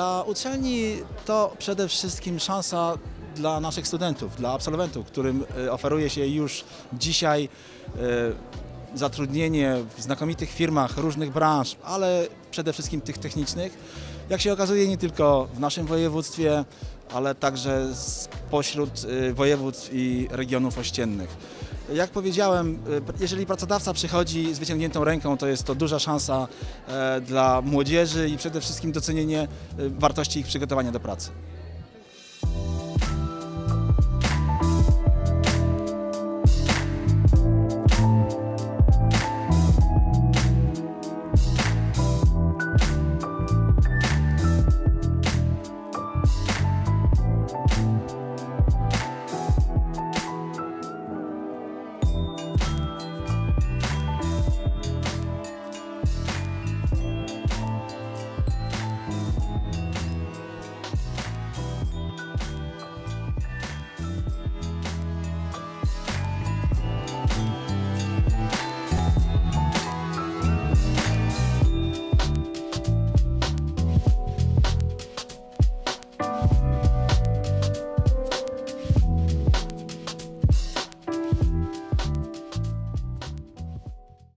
Dla uczelni to przede wszystkim szansa dla naszych studentów, dla absolwentów, którym e, oferuje się już dzisiaj e, zatrudnienie w znakomitych firmach różnych branż, ale przede wszystkim tych technicznych. Jak się okazuje, nie tylko w naszym województwie, ale także spośród e, województw i regionów ościennych. Jak powiedziałem, e, jeżeli pracodawca przychodzi z wyciągniętą ręką, to jest to duża szansa e, dla młodzieży i przede wszystkim docenienie e, wartości ich przygotowania do pracy.